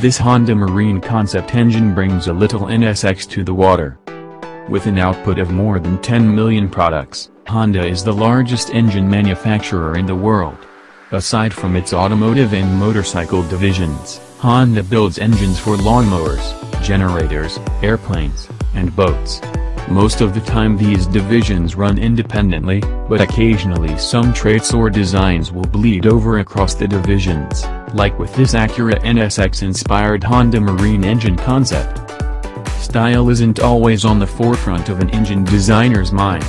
This Honda Marine concept engine brings a little NSX to the water. With an output of more than 10 million products, Honda is the largest engine manufacturer in the world. Aside from its automotive and motorcycle divisions, Honda builds engines for lawnmowers, generators, airplanes, and boats. Most of the time these divisions run independently, but occasionally some traits or designs will bleed over across the divisions, like with this Acura NSX-inspired Honda Marine engine concept. Style isn't always on the forefront of an engine designer's mind.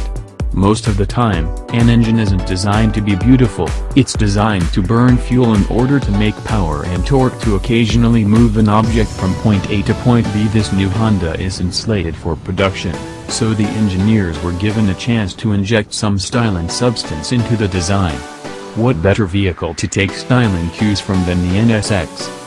Most of the time, an engine isn't designed to be beautiful, it's designed to burn fuel in order to make power and torque to occasionally move an object from point A to point B. This new Honda isn't slated for production, so the engineers were given a chance to inject some style and substance into the design. What better vehicle to take styling cues from than the NSX?